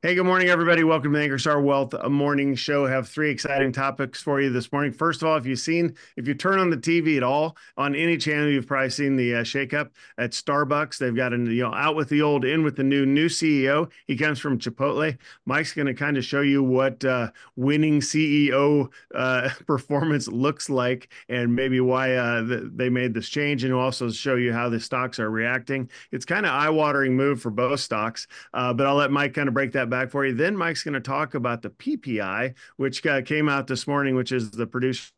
Hey, good morning, everybody. Welcome to the Ankerstar Wealth Morning Show. I have three exciting topics for you this morning. First of all, if you've seen, if you turn on the TV at all on any channel, you've probably seen the uh, shakeup at Starbucks. They've got a you know out with the old, in with the new. New CEO. He comes from Chipotle. Mike's going to kind of show you what uh, winning CEO uh, performance looks like, and maybe why uh, the, they made this change, and also show you how the stocks are reacting. It's kind of eye-watering move for both stocks, uh, but I'll let Mike kind of break that back for you. Then Mike's going to talk about the PPI, which uh, came out this morning, which is the producer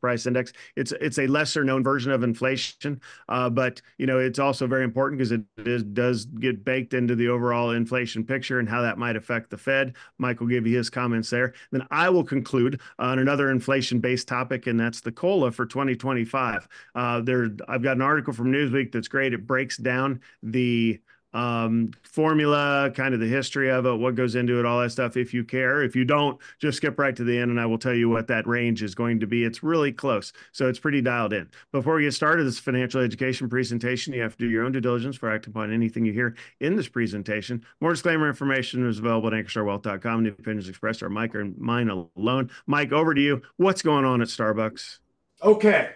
price index. It's it's a lesser known version of inflation uh, but you know it's also very important because it is, does get baked into the overall inflation picture and how that might affect the fed. Mike will give you his comments there. Then i will conclude on another inflation based topic and that's the cola for 2025 uh, there i've got an article from newsweek that's great. It breaks down the um, formula, kind of the history of it, what goes into it, all that stuff. If you care, if you don't, just skip right to the end and I will tell you what that range is going to be. It's really close. So it's pretty dialed in. Before we get started, this financial education presentation, you have to do your own due diligence for acting upon anything you hear in this presentation. More disclaimer information is available at ankerstarwealth.com. The opinions expressed are Mike and mine alone. Mike, over to you. What's going on at Starbucks? Okay.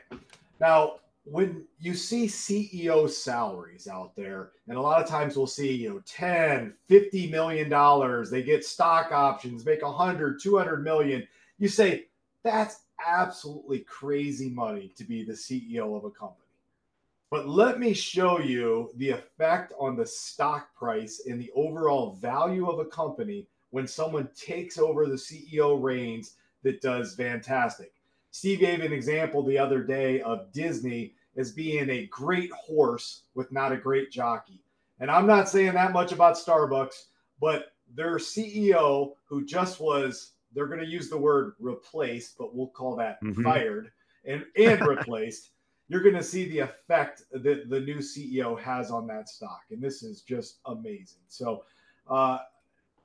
Now, when you see CEO salaries out there, and a lot of times we'll see, you know, 10, 50 million dollars, they get stock options, make 100, 200 million. You say, that's absolutely crazy money to be the CEO of a company. But let me show you the effect on the stock price and the overall value of a company when someone takes over the CEO reins that does fantastic. Steve gave an example the other day of Disney as being a great horse with not a great jockey. And I'm not saying that much about Starbucks, but their CEO, who just was, they're going to use the word replaced, but we'll call that mm-hmm. fired and, and replaced. You're going to see the effect that the new CEO has on that stock. And this is just amazing. So, uh,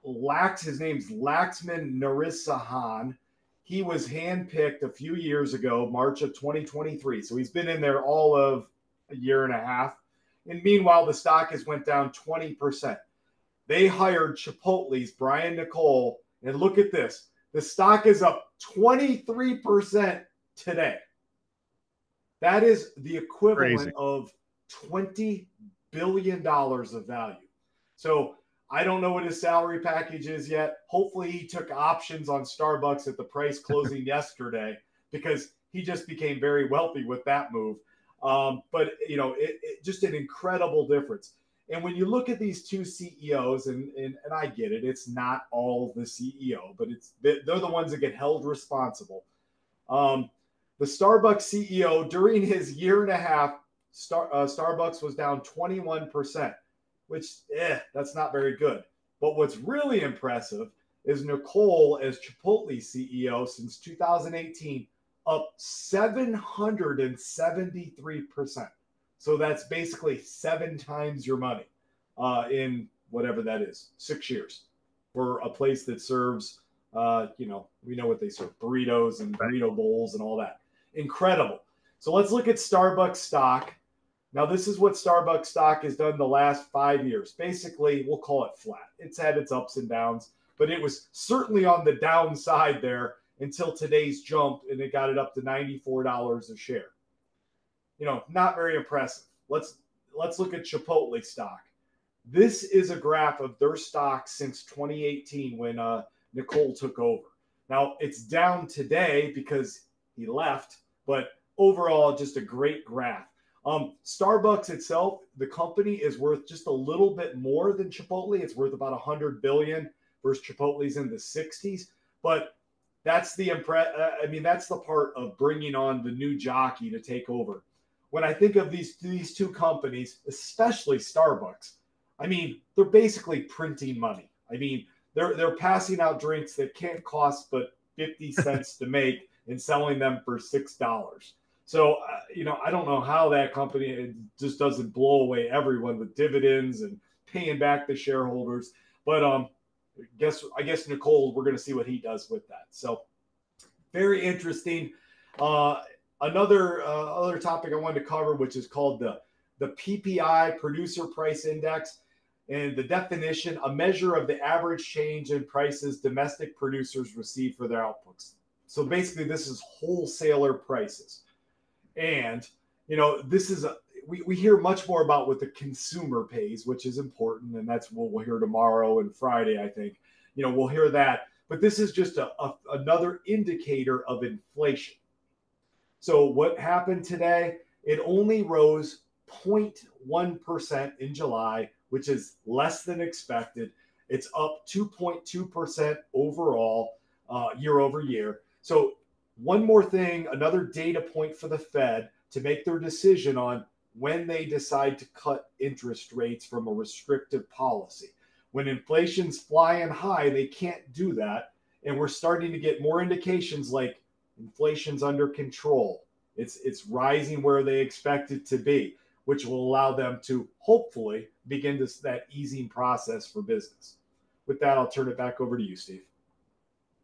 Lax, his name's Laxman Narasimhan he was handpicked a few years ago, March of 2023. So he's been in there all of a year and a half. And meanwhile, the stock has went down 20%. They hired Chipotle's Brian Niccol. And look at this. The stock is up 23% today. That is the equivalent Crazy. of $20 billion of value. So I don't know what his salary package is yet. Hopefully, he took options on Starbucks at the price closing yesterday because he just became very wealthy with that move. Um, but you know, it, it, just an incredible difference. And when you look at these two CEOs, and, and and I get it, it's not all the CEO, but it's they're the ones that get held responsible. Um, the Starbucks CEO during his year and a half, Star, uh, Starbucks was down 21 percent which, eh, that's not very good. But what's really impressive is Niccol as Chipotle CEO since 2018, up 773%. So that's basically seven times your money uh, in whatever that is, six years for a place that serves, uh, you know, we know what they serve burritos and burrito bowls and all that. Incredible. So let's look at Starbucks stock now, this is what Starbucks stock has done the last five years. Basically, we'll call it flat. It's had its ups and downs, but it was certainly on the downside there until today's jump, and it got it up to $94 a share. You know, not very impressive. Let's let's look at Chipotle stock. This is a graph of their stock since 2018 when uh, Niccol took over. Now it's down today because he left, but overall, just a great graph. Um, Starbucks itself, the company is worth just a little bit more than Chipotle. It's worth about 100 billion versus Chipotle's in the 60s. But that's the impre- uh, I mean, that's the part of bringing on the new jockey to take over. When I think of these these two companies, especially Starbucks, I mean, they're basically printing money. I mean, they're they're passing out drinks that can't cost but 50 cents to make and selling them for six dollars. So, uh, you know, I don't know how that company just doesn't blow away everyone with dividends and paying back the shareholders. But um, guess I guess Niccol, we're going to see what he does with that. So, very interesting. Uh, another uh, other topic I wanted to cover, which is called the the PPI Producer Price Index. And the definition, a measure of the average change in prices domestic producers receive for their outputs. So basically, this is wholesaler prices. And, you know, this is a, we, we hear much more about what the consumer pays, which is important. And that's what we'll hear tomorrow and Friday, I think. You know, we'll hear that. But this is just a, a another indicator of inflation. So what happened today? It only rose 0.1% in July, which is less than expected. It's up 2.2% overall uh, year over year. So, one more thing, another data point for the Fed to make their decision on when they decide to cut interest rates from a restrictive policy. When inflation's flying high, they can't do that. And we're starting to get more indications like inflation's under control. It's it's rising where they expect it to be, which will allow them to hopefully begin this that easing process for business. With that, I'll turn it back over to you, Steve.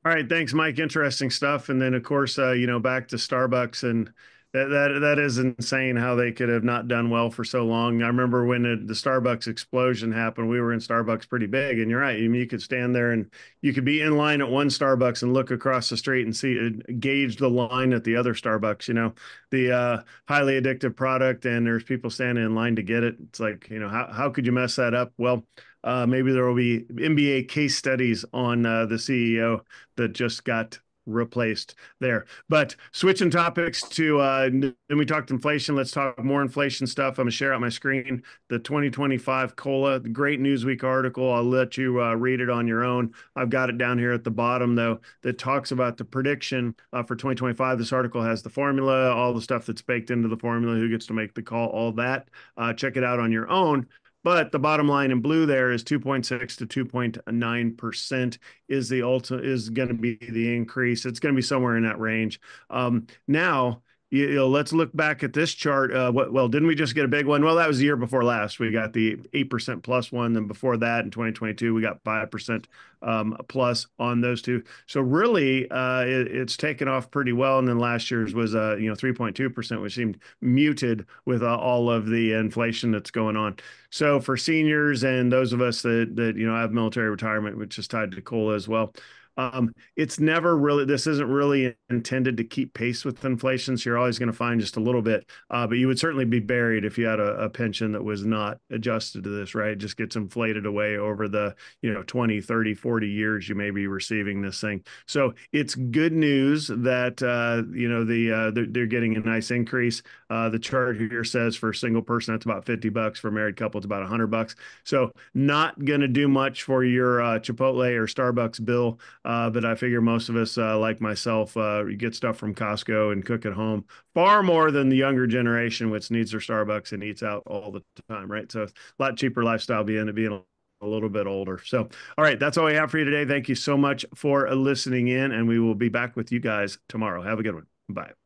All right, thanks, Mike. Interesting stuff. And then, of course, uh, you know, back to Starbucks and that that that is insane how they could have not done well for so long. I remember when it, the Starbucks explosion happened, we were in Starbucks pretty big, and you're right. I mean, you could stand there and you could be in line at one Starbucks and look across the street and see gauge the line at the other Starbucks. You know, the uh, highly addictive product, and there's people standing in line to get it. It's like you know how how could you mess that up? Well. Uh, maybe there will be MBA case studies on uh, the CEO that just got replaced there. But switching topics to uh then we talked inflation. Let's talk more inflation stuff. I'm gonna share out my screen the 2025 COLA, the great Newsweek article. I'll let you uh, read it on your own. I've got it down here at the bottom though that talks about the prediction uh, for 2025. This article has the formula, all the stuff that's baked into the formula, who gets to make the call, all that. Uh, check it out on your own. But the bottom line in blue there is 2.6 to 2.9 percent is the ultimate is going to be the increase. It's going to be somewhere in that range. Um, now you know, let's look back at this chart. Uh, what, well, didn't we just get a big one? Well, that was the year before last. We got the 8% plus one. Then before that in 2022, we got 5% um, plus on those two. So really, uh, it, it's taken off pretty well. And then last year's was, uh, you know, 3.2%, which seemed muted with uh, all of the inflation that's going on. So for seniors and those of us that, that, you know, have military retirement, which is tied to COLA as well, um, it's never really, this isn't really intended to keep pace with inflation. So you're always going to find just a little bit, uh, but you would certainly be buried if you had a, a, pension that was not adjusted to this, right? It just gets inflated away over the, you know, 20, 30, 40 years you may be receiving this thing. So it's good news that, uh, you know, the, uh, they're, they're, getting a nice increase. Uh, the chart here says for a single person, that's about 50 bucks. For a married couple, it's about 100 bucks. So not going to do much for your uh, Chipotle or Starbucks bill. Uh, but I figure most of us, uh, like myself, uh, get stuff from Costco and cook at home far more than the younger generation, which needs their Starbucks and eats out all the time, right? So a lot cheaper lifestyle being being a little bit older. So, all right, that's all we have for you today. Thank you so much for listening in, and we will be back with you guys tomorrow. Have a good one. Bye.